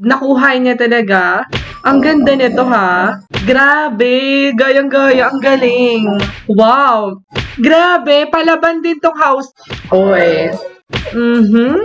nakuha niya talaga. Ang ganda nito ha. Grabe, gayang-gaya, ang galing. Wow. Grabe, palaban din tong house. Oy. Mhm.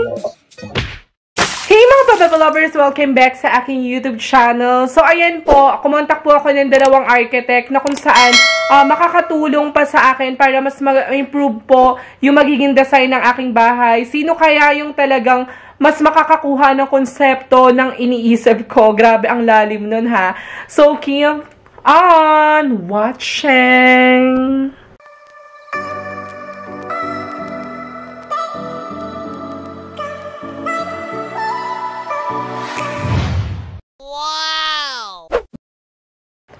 Hey mga Papa Lovers! Welcome back sa aking YouTube channel. So ayan po, kumontak po ako ng dalawang architect na kung saan uh, makakatulong pa sa akin para mas ma-improve po yung magiging design ng aking bahay. Sino kaya yung talagang mas makakakuha ng konsepto ng iniisip ko? Grabe, ang lalim nun ha. So keep on watching!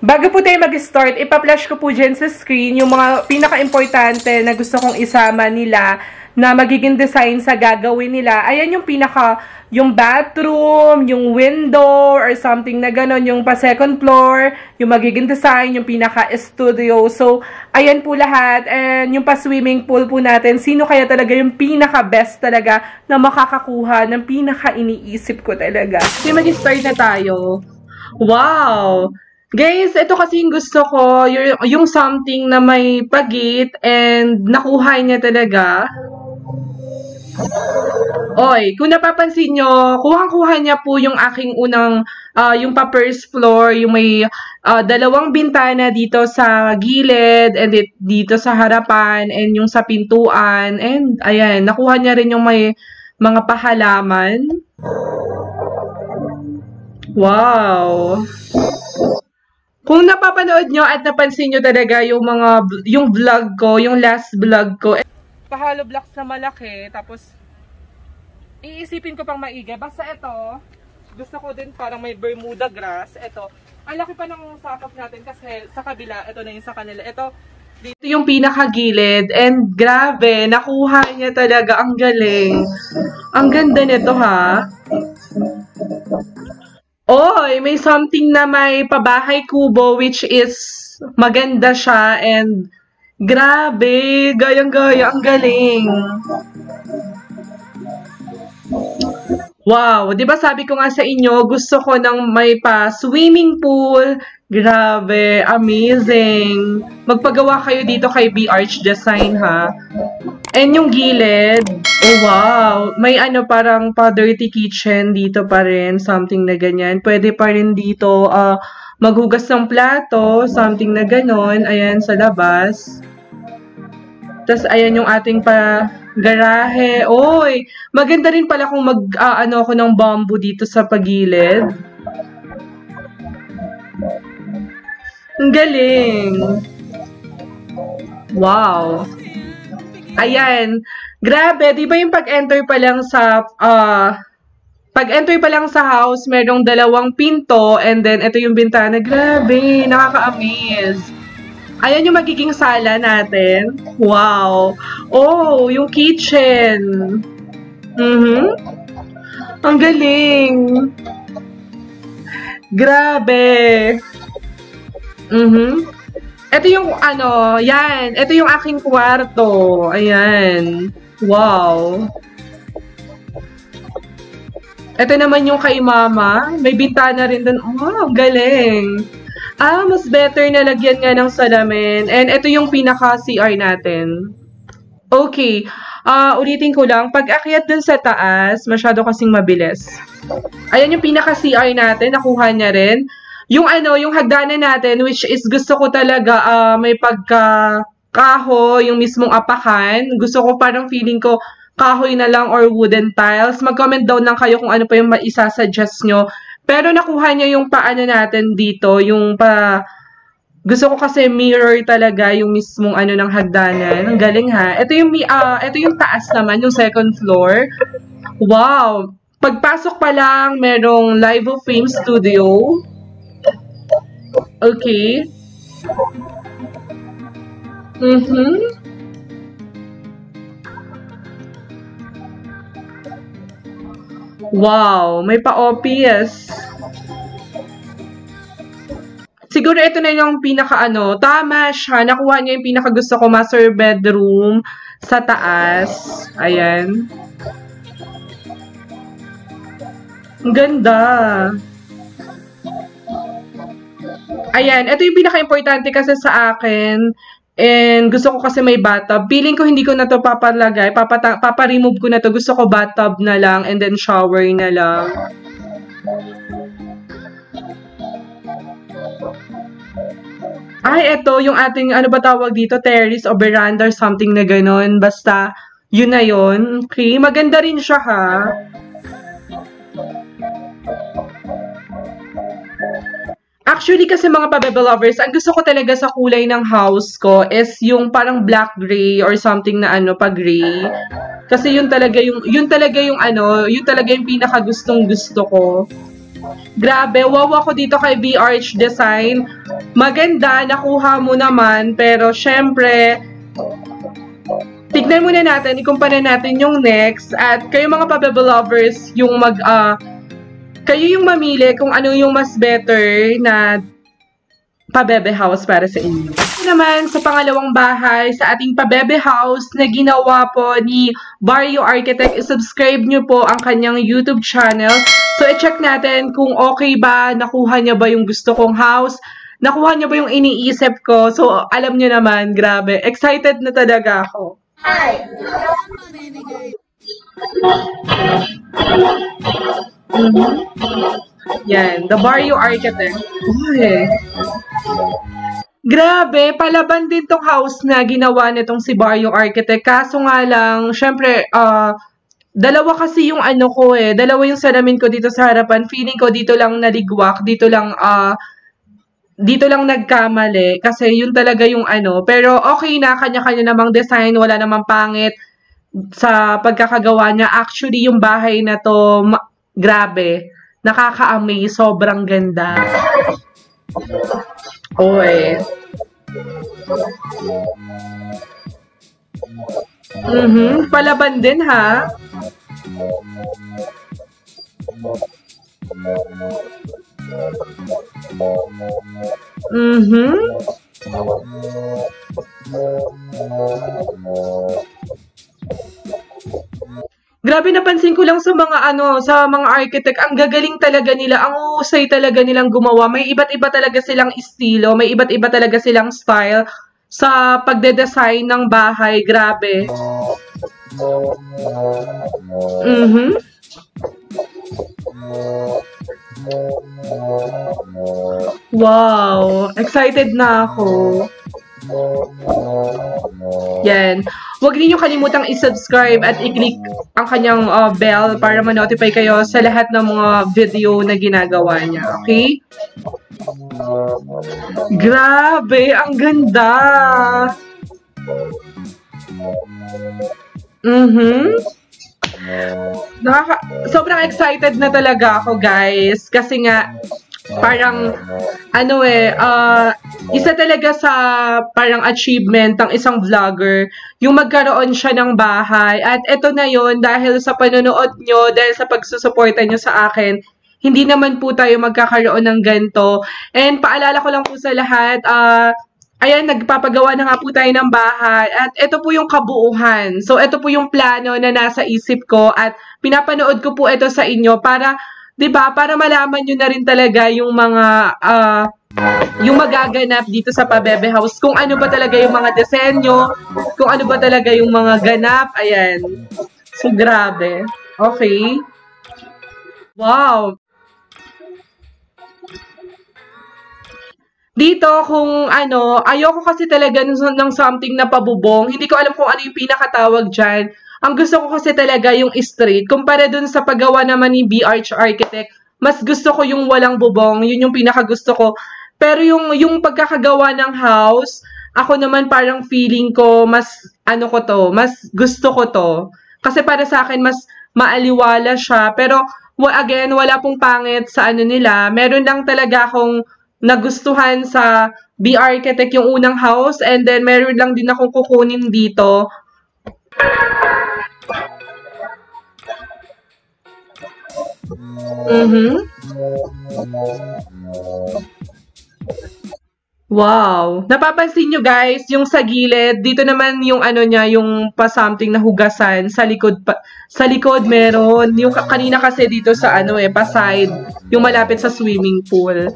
Bago po tayo mag-start, ipa-flash ko po dyan sa screen yung mga pinaka-importante na gusto kong isama nila na magiging design sa gagawin nila. Ayan yung pinaka, yung bathroom, yung window, or something na ganon, yung pa second floor, yung magiging design, yung pinaka-studio. So, ayan po lahat. And yung pa swimming pool po natin, sino kaya talaga yung pinaka-best talaga na makakakuha ng pinaka-iniisip ko talaga. So, mag-start na tayo. Wow! Guys, ito kasi yung gusto ko, yung, yung something na may pagit and nakuha niya talaga. Oy, kung napapansin nyo, kuhang-kuha niya po yung aking unang, uh, yung pa floor, yung may uh, dalawang bintana dito sa gilid and it, dito sa harapan and yung sa pintuan. And ayan, nakuha niya rin yung may mga pahalaman. Wow! Kung napapanood nyo at napansin nyo talaga yung mga, yung vlog ko, yung last vlog ko, eh, pahalo blocks na malaki, tapos, iisipin ko pang maigi. Basta ito, gusto ko din parang may Bermuda grass. Ito, ang laki pa ng sakop natin kasi sa kabila, ito na yung sa kanila. Ito, dito yung pinakagilid. And grabe, nakuha niya talaga. Ang galing. Ang ganda nito ha. Oy, may something na may pabahay kubo which is maganda siya and grabe, gayang-gaya, ang galing. Wow, 'di ba sabi ko nga sa inyo, gusto ko ng may pa swimming pool. Grabe, amazing. Magpagawa kayo dito kay B Arch Design ha. And yung gilid, oh wow, may ano parang pa dirty kitchen dito pa rin, something na ganyan. Pwede pa rin dito uh, maghugas ng plato, something na ganon, ayan sa labas. Tapos ayan yung ating pa garahe. Oy, maganda rin pala kung mag uh, ano ako ng bamboo dito sa pagilid. Ang galing. Wow. Ayan. Grabe, di ba yung pag-enter pa lang sa uh, pag-enter pa lang sa house, merong dalawang pinto and then ito yung bintana. Grabe, nakaka-amaze. Ayan yung magiging sala natin. Wow. Oh, yung kitchen. Mhm. Ang galing. Grabe. Mhm. Ito yung ano, yan. Ito yung aking kwarto. Ayan. Wow. Ito naman yung kay mama. May bintana rin doon. Oh, galing. Ah, mas better na lagyan nga ng salamin. And ito yung pinaka-CR natin. Okay. Uh, ulitin ko lang. Pag akyat dun sa taas, masyado kasing mabilis. Ayan yung pinaka-CR natin. Nakuha niya rin. Yung ano, yung hagdanan natin, which is gusto ko talaga uh, may pagka kahoy, yung mismong apakan. Gusto ko parang feeling ko kahoy na lang or wooden tiles. Mag-comment down lang kayo kung ano pa yung maisasuggest nyo. Pero nakuha niya yung paano natin dito, yung pa... Gusto ko kasi mirror talaga yung mismong ano ng hagdanan. Ang galing ha. Ito yung, uh, ito yung taas naman, yung second floor. Wow! Pagpasok pa lang, merong Live of Fame Studio. Okay. Mm-hmm. Wow, may pa-OPS. Siguro ito na yung pinaka ano, tama siya. Nakuha niya yung pinaka gusto ko, master bedroom sa taas. Ayan. Ang ganda. Ayan, ito yung pinaka-importante kasi sa akin. And gusto ko kasi may bathtub. Feeling ko hindi ko na to papalagay. Papata papa-remove ko na to. Gusto ko bathtub na lang and then shower na lang. Ay, ito yung ating, ano ba tawag dito? Terrace o veranda or something na ganun. Basta, yun na yun. Okay, maganda rin siya ha. Actually, kasi mga pabebe lovers, ang gusto ko talaga sa kulay ng house ko is yung parang black gray or something na ano, pa gray. Kasi yun talaga yung, yun talaga yung ano, yun talaga yung pinaka gustong gusto ko. Grabe, wow ako dito kay BRH Design. Maganda, nakuha mo naman, pero syempre, tignan muna natin, ikumpara natin yung next, at kayo mga pabebe lovers, yung mag, uh, kayo yung mamili kung ano yung mas better na pabebe house para sa inyo. Ito naman sa pangalawang bahay sa ating pabebe house na ginawa po ni Barrio Architect. I-subscribe nyo po ang kanyang YouTube channel. So, i-check natin kung okay ba, nakuha niya ba yung gusto kong house, nakuha niya ba yung iniisip ko. So, alam niyo naman, grabe. Excited na talaga ako. Hi! Mm-hmm. Yan, the Barrio Architect. Uy. Grabe, palaban din tong house na ginawa nitong si Barrio Architect. Kaso nga lang, syempre, uh, dalawa kasi yung ano ko eh. Dalawa yung salamin ko dito sa harapan. Feeling ko dito lang naligwak, dito lang, uh, dito lang nagkamali. Kasi yun talaga yung ano. Pero okay na, kanya-kanya namang design, wala namang pangit sa pagkakagawa niya. Actually, yung bahay na to, grabe, nakaka-amaze, sobrang ganda. Oy. Mhm, palaban din ha. Mhm. Grabe napansin ko lang sa mga ano, sa mga architect, ang gagaling talaga nila, ang usay talaga nilang gumawa. May iba't iba talaga silang estilo, may iba't iba talaga silang style sa pagde-design ng bahay. Grabe. Mhm. Wow, excited na ako. Yan. Huwag niyo kalimutang i-subscribe at i-click ang kanyang uh, bell para ma-notify kayo sa lahat ng mga video na ginagawa niya. Okay? Grabe! Ang ganda! Mm-hmm. Nakaka sobrang excited na talaga ako, guys. Kasi nga, parang ano eh uh, isa talaga sa parang achievement ng isang vlogger yung magkaroon siya ng bahay. At eto na yon dahil sa panonood nyo dahil sa pagsusuporta nyo sa akin hindi naman po tayo magkakaroon ng ganto and paalala ko lang po sa lahat uh, ayan nagpapagawa na nga po tayo ng bahay. At ito po yung kabuuhan. So ito po yung plano na nasa isip ko at pinapanood ko po ito sa inyo para 'di ba? Para malaman niyo na rin talaga yung mga uh, yung magaganap dito sa Pabebe House, kung ano ba talaga yung mga disenyo, kung ano ba talaga yung mga ganap, ayan. So, grabe. Okay. Wow. Dito, kung ano, ayoko kasi talaga ng, ng something na pabubong. Hindi ko alam kung ano yung pinakatawag dyan. Ang gusto ko kasi talaga yung straight. Kumpara dun sa paggawa naman ni BRH Architect, mas gusto ko yung walang bubong. Yun yung pinaka gusto ko. Pero yung, yung pagkakagawa ng house, ako naman parang feeling ko, mas ano ko to, mas gusto ko to. Kasi para sa akin, mas maaliwala siya. Pero again, wala pong pangit sa ano nila. Meron lang talaga akong nagustuhan sa B Architect yung unang house and then meron lang din akong kukunin dito Mm-hmm. Wow! Napapansin nyo guys, yung sa gilid, dito naman yung ano niya, yung pa-something na hugasan, sa likod, pa, sa likod meron. Yung kanina kasi dito sa ano eh, pa-side, yung malapit sa swimming pool.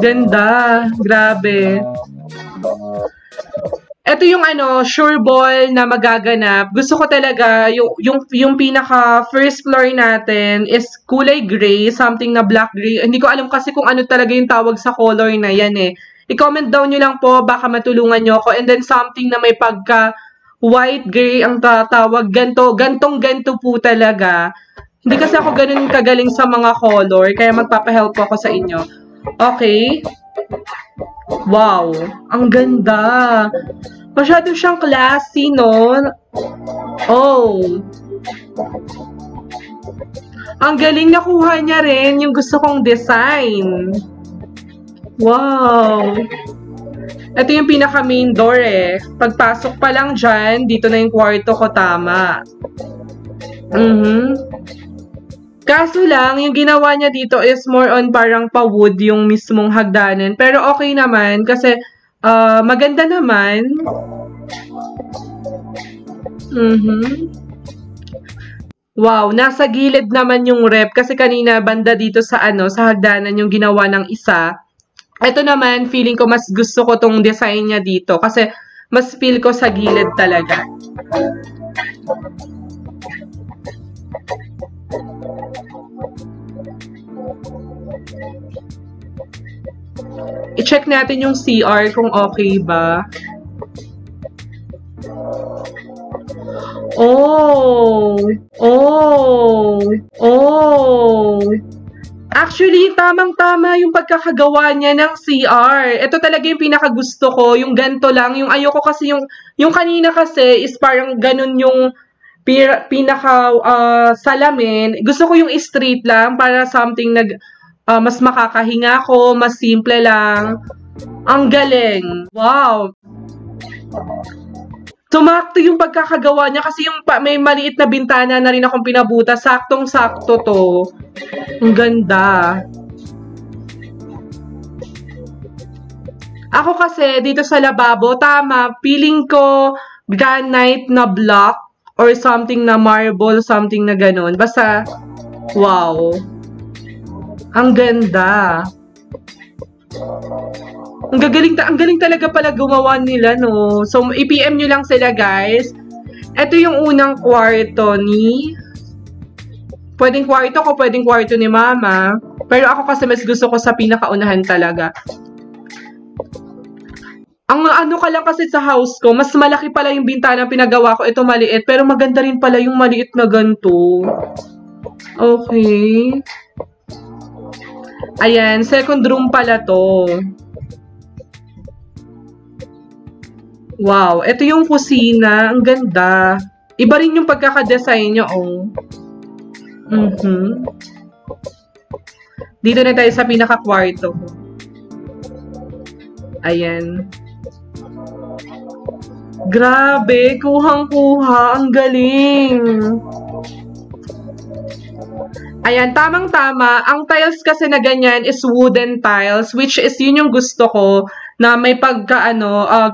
Ganda. Grabe. Ito yung ano, sure ball na magaganap. Gusto ko talaga, yung, yung, yung pinaka first floor natin is kulay gray, something na black gray. Hindi ko alam kasi kung ano talaga yung tawag sa color na yan eh. I-comment down nyo lang po, baka matulungan nyo ako. And then something na may pagka white gray ang tatawag. Ganto, gantong ganto po talaga. Hindi kasi ako ganun kagaling sa mga color, kaya magpapahelp ako sa inyo. Okay. Wow, ang ganda. Masyado siyang classy, no? Oh. Ang galing nakuha niya rin yung gusto kong design. Wow. Ito yung pinaka main door eh. Pagpasok pa lang dyan, dito na yung kwarto ko tama. Mhm. Kaso lang, yung ginawa niya dito is more on parang pa-wood yung mismong hagdanan. Pero okay naman kasi Uh, maganda naman. Mhm. Wow, nasa gilid naman yung rep kasi kanina banda dito sa ano, sa hagdanan yung ginawa ng isa. Ito naman, feeling ko mas gusto ko tong design niya dito kasi mas feel ko sa gilid talaga. I-check natin yung CR kung okay ba. Oh! Oh! Oh! Actually, tamang-tama yung pagkakagawa niya ng CR. Ito talaga yung pinakagusto ko, yung ganto lang. Yung ayoko kasi yung, yung kanina kasi is parang ganun yung pinaka uh, salamin. Gusto ko yung straight lang para something nag uh, mas makakahinga ko, mas simple lang. Ang galing. Wow. Tumakto yung pagkakagawa niya kasi yung pa, may maliit na bintana na rin akong pinabuta. Saktong-sakto to. Ang ganda. Ako kasi, dito sa lababo, tama, feeling ko granite na block or something na marble, something na ganun. Basta, wow. Ang ganda. Ang gagaling, ang galing talaga pala gumawa nila, no? So, i-PM nyo lang sila, guys. Ito yung unang kwarto ni... Pwedeng kwarto ko, pwedeng kwarto ni mama. Pero ako kasi mas gusto ko sa pinakaunahan talaga. Ang ano ka lang kasi sa house ko, mas malaki pala yung bintana pinagawa ko. Ito maliit, pero maganda rin pala yung maliit na ganito. Okay. Ayan, second room pala to. Wow, ito yung kusina. Ang ganda. Iba rin yung pagkakadesign niya, oh. Mm -hmm. Dito na tayo sa pinaka-kwarto. Ayan. Grabe, kuhang-kuha. Ang galing. Ayan, tamang-tama. Ang tiles kasi na ganyan is wooden tiles, which is yun yung gusto ko, na may pagka, ano, uh,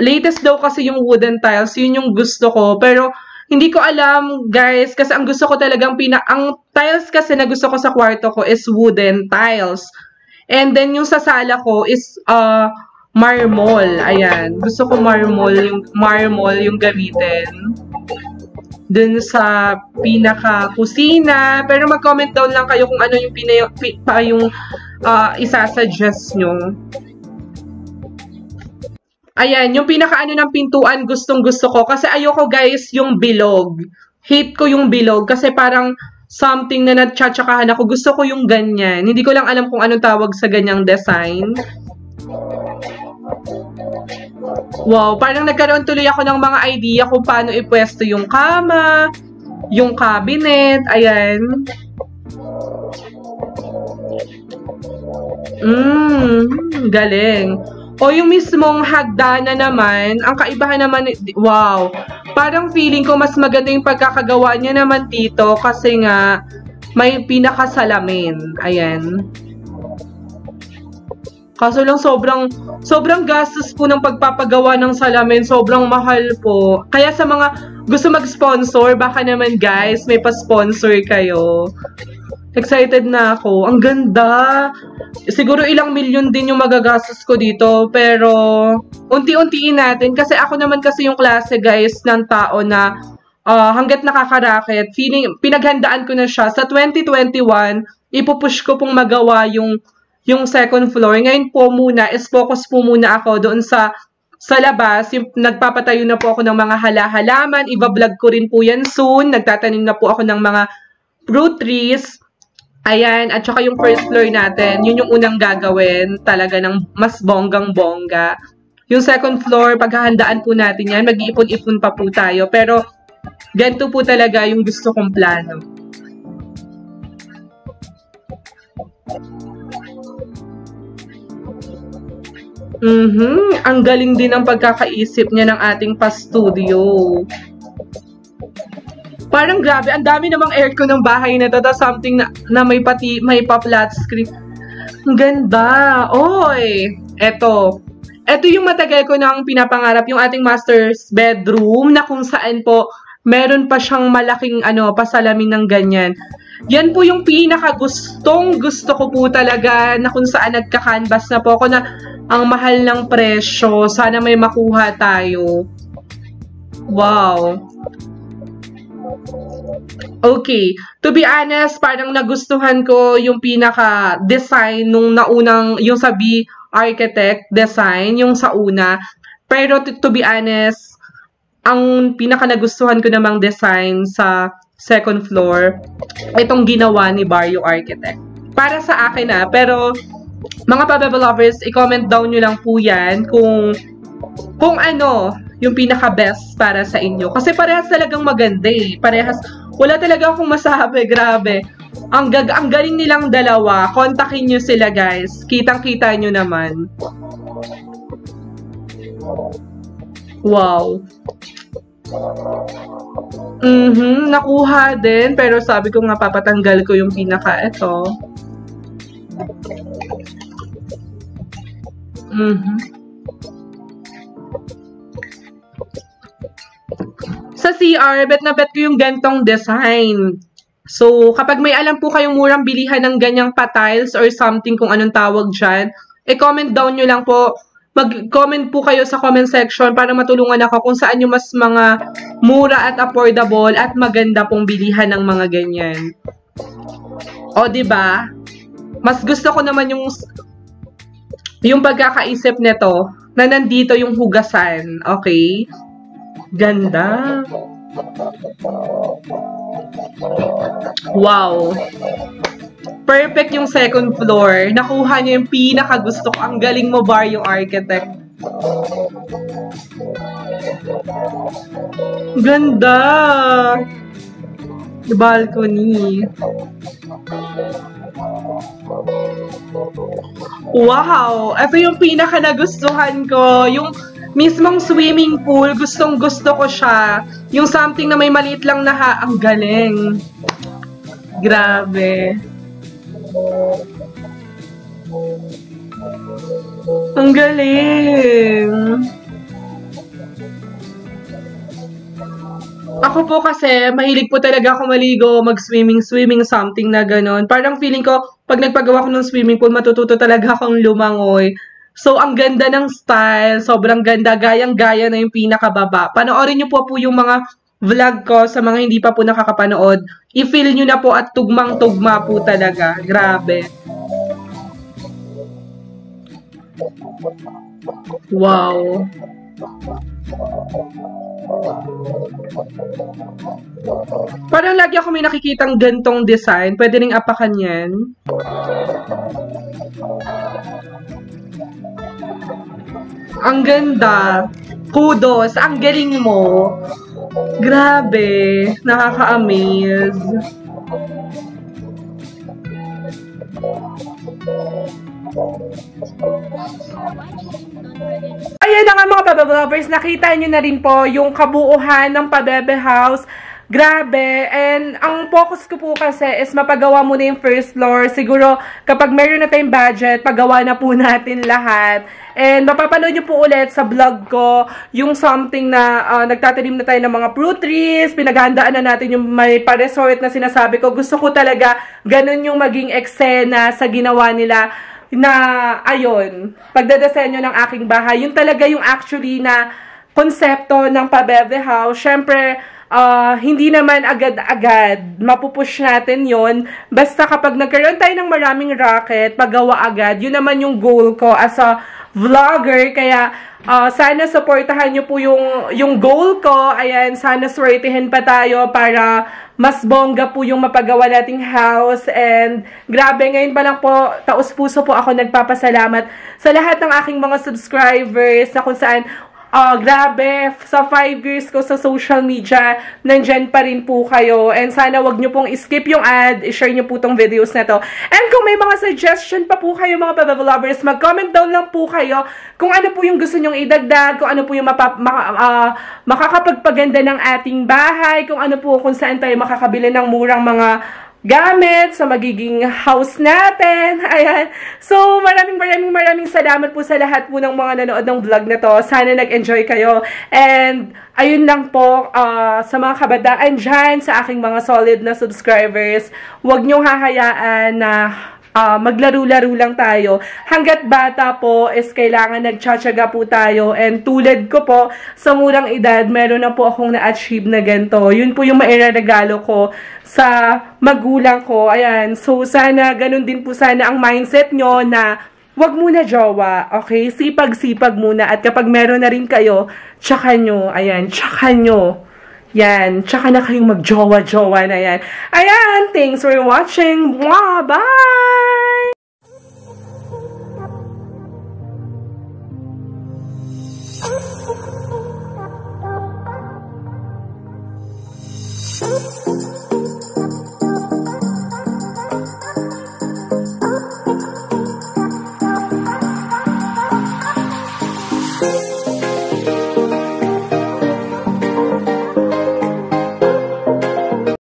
latest daw kasi yung wooden tiles, yun yung gusto ko. Pero, hindi ko alam, guys, kasi ang gusto ko talagang pina... Ang tiles kasi na gusto ko sa kwarto ko is wooden tiles. And then, yung sa sala ko is, uh, marmol. Ayan. Gusto ko marmol yung, marmol yung gamitin dun sa pinaka-kusina. Pero mag-comment down lang kayo kung ano yung, pina, pa yung uh, isa-suggest nyo. Ayan, yung pinaka-ano ng pintuan, gustong-gusto ko. Kasi ayoko guys yung bilog. Hate ko yung bilog kasi parang something na natsatsakahan ako. Gusto ko yung ganyan. Hindi ko lang alam kung anong tawag sa ganyang design. Wow, parang nagkaroon tuloy ako ng mga idea kung paano ipwesto yung kama, yung cabinet, ayan. Mmm, galing. O yung mismong hagdana naman, ang kaibahan naman, wow, parang feeling ko mas maganda yung pagkakagawa niya naman dito kasi nga may pinakasalamin. Ayan. Kaso lang sobrang sobrang gastos po ng pagpapagawa ng salamin, sobrang mahal po. Kaya sa mga gusto mag-sponsor, baka naman guys, may pa-sponsor kayo. Excited na ako. Ang ganda. Siguro ilang milyon din yung magagastos ko dito. Pero, unti-untiin natin. Kasi ako naman kasi yung klase, guys, ng tao na uh, hanggat nakakaraket, feeling, pinaghandaan ko na siya. Sa 2021, ipupush ko pong magawa yung, yung second floor. Ngayon po muna, is focus po muna ako doon sa sa labas, yung nagpapatayo na po ako ng mga hala-halaman, iba-vlog ko rin po yan soon, nagtatanim na po ako ng mga fruit trees, Ayan, at saka yung first floor natin, yun yung unang gagawin talaga ng mas bonggang-bongga. Yung second floor, paghahandaan po natin yan, mag-iipon-ipon pa po tayo. Pero, ganito po talaga yung gusto kong plano. Mm-hmm. Ang galing din ng pagkakaisip niya ng ating pa-studio. Parang grabe, ang dami namang aircon ng bahay na to. Tapos something na, na may pati, may pa-flat screen. Ang ganda. Oy! Eto. Eto yung matagal ko nang pinapangarap, yung ating master's bedroom na kung saan po meron pa siyang malaking ano, pasalamin ng ganyan. Yan po yung pinaka gustong gusto ko po talaga na kung saan nagka-canvas na po ako na ang mahal ng presyo. Sana may makuha tayo. Wow. Okay. To be honest, parang nagustuhan ko yung pinaka-design nung naunang, yung sa B architect design, yung sa una. Pero to, to be honest, ang pinaka nagustuhan ko namang design sa second floor, itong ginawa ni Barrio Architect. Para sa akin na, ah, pero mga Pabebe lovers, i-comment down nyo lang po yan kung kung ano yung pinaka-best para sa inyo. Kasi parehas talagang maganda eh. Parehas, wala talaga akong masabi, grabe. Ang, gag ang galing nilang dalawa. Kontakin nyo sila guys. Kitang-kita nyo naman. Wow. Mhm, nakuha din. Pero sabi ko nga papatanggal ko yung pinaka ito. Mhm. Sa CR, bet na bet ko yung gantong design. So, kapag may alam po kayong murang bilihan ng ganyang pa-tiles or something kung anong tawag dyan, e-comment down nyo lang po. Mag-comment po kayo sa comment section para matulungan ako kung saan yung mas mga mura at affordable at maganda pong bilihan ng mga ganyan. O, ba diba? Mas gusto ko naman yung yung pagkakaisip nito na nandito yung hugasan, okay? Ganda. Wow. Perfect yung second floor. Nakuha niya yung pinakagusto ko. Ang galing mo, Bar, yung architect. Ganda. Balcony. Wow! Ito yung pinaka nagustuhan ko. Yung mismong swimming pool, gustong gusto ko siya. Yung something na may maliit lang na ha, ang galing. Grabe. Ang galing. Ako po kasi, mahilig po talaga ako maligo, mag-swimming, swimming, something na ganon. Parang feeling ko, pag nagpagawa ko ng swimming pool, matututo talaga akong lumangoy. So, ang ganda ng style. Sobrang ganda. Gayang-gaya na yung pinakababa. Panoorin nyo po po yung mga vlog ko sa mga hindi pa po nakakapanood. I-feel nyo na po at tugmang-tugma po talaga. Grabe. Wow. Parang lagi ako may nakikitang gantong design. Pwede rin apakan yan. Ang ganda. Kudos. Ang galing mo. Grabe. Nakaka-amaze. Ayan na nga mga Pabebe Lovers, nakita nyo na rin po yung kabuuhan ng Pabebe House. Grabe. And ang focus ko po kasi is mapagawa muna yung first floor. Siguro kapag meron na tayong budget, pagawa na po natin lahat. And mapapanood nyo po ulit sa vlog ko yung something na uh, nagtatanim na tayo ng mga fruit trees. Pinaghandaan na natin yung may pa-resort na sinasabi ko. Gusto ko talaga ganun yung maging eksena sa ginawa nila na, ayun, pagdadasenyo ng aking bahay. Yun talaga yung actually na konsepto ng Pabebe House. Siyempre, uh, hindi naman agad-agad mapupush natin yon Basta kapag nagkaroon tayo ng maraming racket, paggawa agad, yun naman yung goal ko as a vlogger. Kaya, uh, sana supportahan nyo po yung, yung goal ko. Ayan, sana swertihin pa tayo para mas bongga po yung mapagawa nating house. And, grabe, ngayon pa lang po, taos-puso po ako nagpapasalamat sa lahat ng aking mga subscribers na kung saan uh, grabe, sa 5 years ko sa social media, nandyan pa rin po kayo. And sana wag nyo pong skip yung ad, i-share nyo po tong videos na to. And kung may mga suggestion pa po kayo mga Bebe Lovers, mag-comment down lang po kayo kung ano po yung gusto nyong idagdag, kung ano po yung mapa, maka, uh, makakapagpaganda ng ating bahay, kung ano po kung saan tayo makakabili ng murang mga gamit sa magiging house natin. Ayan. So, maraming maraming maraming salamat po sa lahat po ng mga nanood ng vlog na to. Sana nag-enjoy kayo. And, ayun lang po, uh, sa mga kabataan dyan, sa aking mga solid na subscribers, huwag niyong hahayaan na uh, maglaro-laro lang tayo. Hanggat bata po is kailangan nagtsatsaga po tayo. And tulad ko po, sa murang edad, meron na po akong na-achieve na ganito. Yun po yung mairaregalo ko sa magulang ko. Ayan. So, sana ganun din po sana ang mindset nyo na wag muna jowa, okay? Sipag-sipag muna. At kapag meron na rin kayo, tsaka nyo, ayan, tsaka nyo yan. Tsaka na kayong mag-jowa-jowa na yan. Ayan. Thanks for watching. Mwah! Bye!